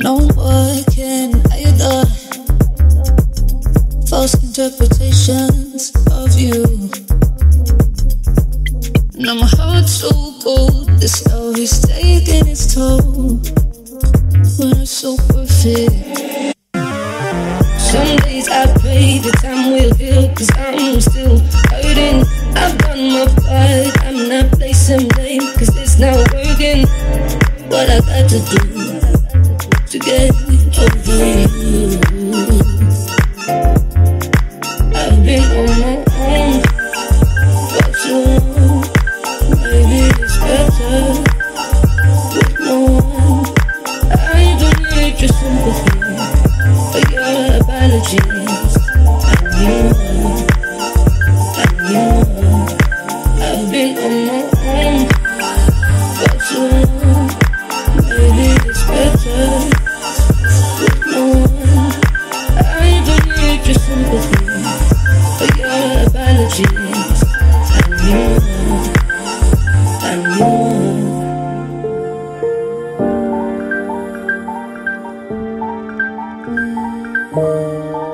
No one can either. False interpretations of you. Now my heart's so cold. This love is taking its toll. I'm so perfect. Some days I pray the time will heal. Cause I'm still hurting. I've done my part. I'm not placing blame. Cause it's not working. What I got to do get over you. I've been on my own for too long. Maybe it's better with no one. I don't need your sympathy or your apology. Música